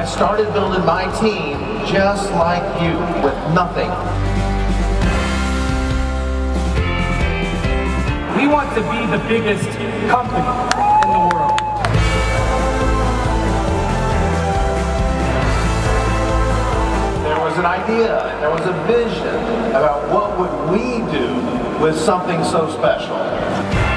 I started building my team just like you, with nothing. We want to be the biggest company in the world. There was an idea, there was a vision about what would we do with something so special.